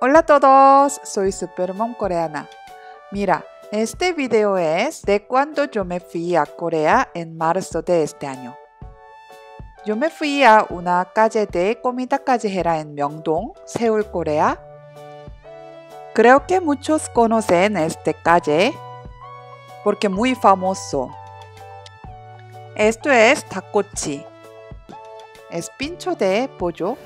Hola a todos, soy Supermom Coreana. Mira, este video es de cuando yo me fui a Corea en marzo de este año. Yo me fui a una calle de comida callejera en Myeongdong, Seúl, Corea. Creo que muchos conocen este calle porque muy famoso. Esto es takochi. Es pincho de pollo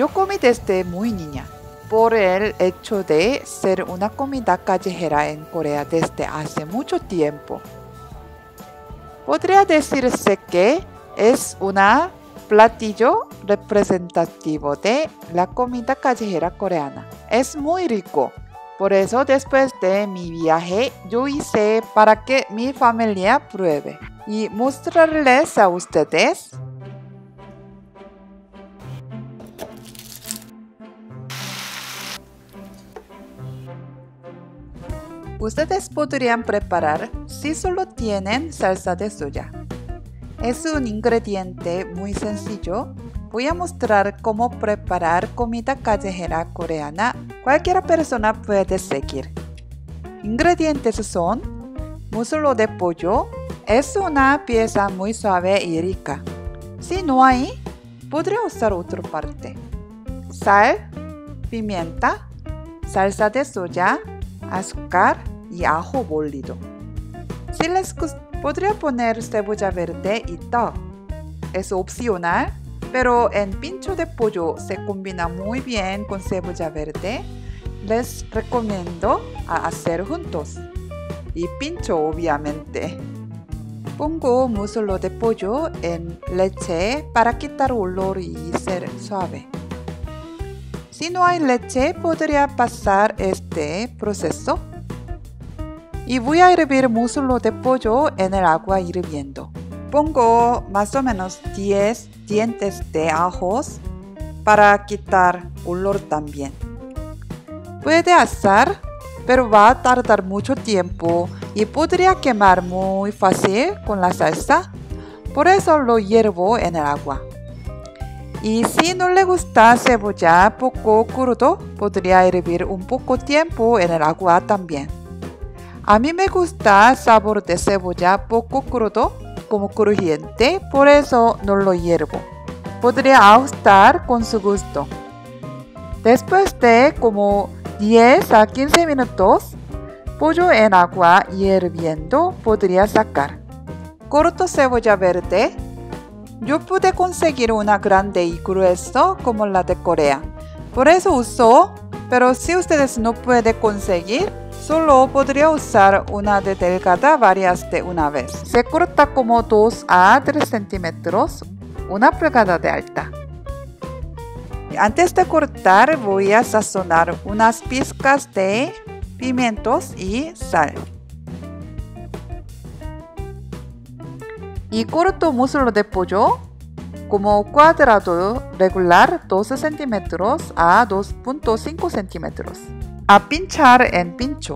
yo comí desde muy niña por el hecho de ser una comida callejera en Corea desde hace mucho tiempo. Podría decirse que es una platillo representativo de la comida callejera coreana. Es muy rico. Por eso después de mi viaje yo hice para que mi familia pruebe y mostrarles a ustedes Ustedes podrían preparar si solo tienen salsa de soya. Es un ingrediente muy sencillo. Voy a mostrar cómo preparar comida callejera coreana. Cualquier persona puede seguir. Ingredientes son muslo de pollo. Es una pieza muy suave y rica. Si no hay, podría usar otra parte. Sal, pimienta, salsa de soya, azúcar, y ajo molido. Si les gusta, podría poner cebolla verde y to. Es opcional, pero en pincho de pollo se combina muy bien con cebolla verde. Les recomiendo a hacer juntos. Y pincho obviamente. Pongo muslo de pollo en leche para quitar olor y ser suave. Si no hay leche, podría pasar este proceso y voy a hervir muslo de pollo en el agua hirviendo. Pongo más o menos 10 dientes de ajos para quitar olor también. Puede asar, pero va a tardar mucho tiempo y podría quemar muy fácil con la salsa. Por eso lo hiervo en el agua. Y si no le gusta cebolla poco crudo, podría hervir un poco tiempo en el agua también. A mí me gusta el sabor de cebolla poco crudo, como crujiente, por eso no lo hiervo. Podría ajustar con su gusto. Después de como 10 a 15 minutos, pollo en agua hirviendo podría sacar. Corto cebolla verde. Yo pude conseguir una grande y grueso como la de Corea. Por eso uso, pero si ustedes no pueden conseguir, Solo podría usar una de delgada varias de una vez. Se corta como 2 a 3 centímetros, una pulgada de alta. Antes de cortar voy a sazonar unas pizcas de pimientos y sal. Y corto muslo de pollo como cuadrado regular 12 centímetros a 2.5 centímetros a pinchar en pincho.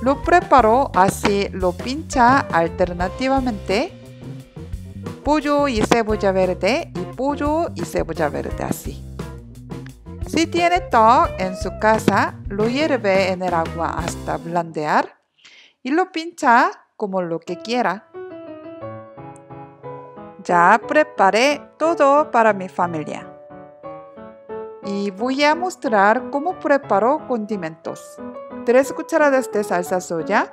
Lo preparo así, lo pincha alternativamente pollo y cebolla verde y pollo y cebolla verde así. Si tiene todo en su casa, lo hierve en el agua hasta blandear y lo pincha como lo que quiera. Ya preparé todo para mi familia y voy a mostrar cómo preparo condimentos. 3 cucharadas de salsa soya,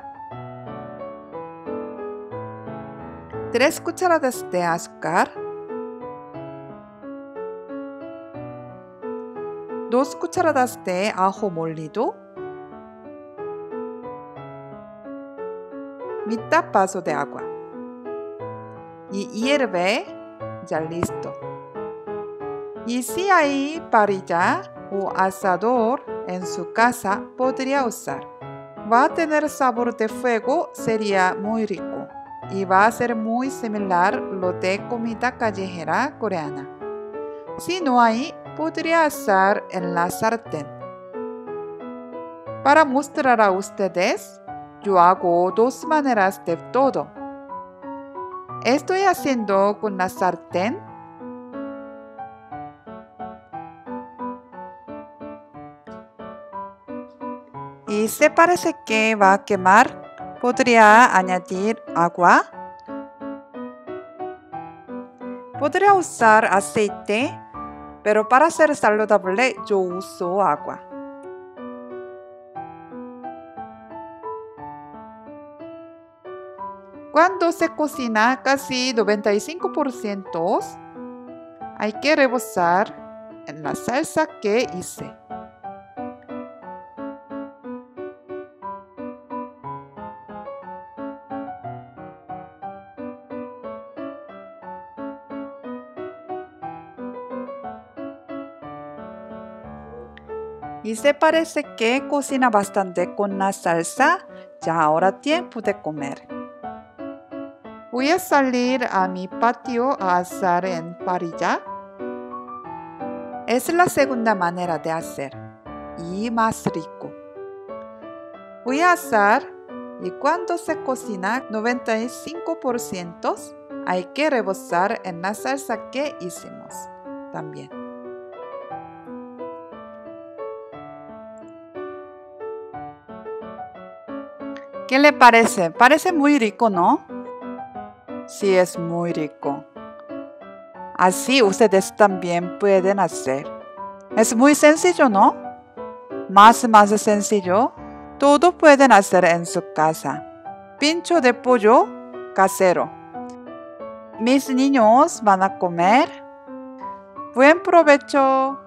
3 cucharadas de azúcar, 2 cucharadas de ajo molido, mitad vaso de agua y hierve ya listo. Y si hay parilla o asador en su casa, podría usar. Va a tener sabor de fuego, sería muy rico. Y va a ser muy similar lo de comida callejera coreana. Si no hay, podría asar en la sartén. Para mostrar a ustedes, yo hago dos maneras de todo. Estoy haciendo con la sartén se parece que va a quemar, podría añadir agua. Podría usar aceite, pero para ser saludable yo uso agua. Cuando se cocina casi 95%, hay que rebosar en la salsa que hice. Y se parece que cocina bastante con la salsa, ya ahora tiempo de comer. Voy a salir a mi patio a asar en parilla. Es la segunda manera de hacer y más rico. Voy a asar y cuando se cocina 95% hay que rebosar en la salsa que hicimos también. ¿Qué le parece? Parece muy rico, ¿no? Sí, es muy rico. Así ustedes también pueden hacer. Es muy sencillo, ¿no? Más, más sencillo. Todo pueden hacer en su casa. Pincho de pollo casero. Mis niños van a comer. Buen provecho.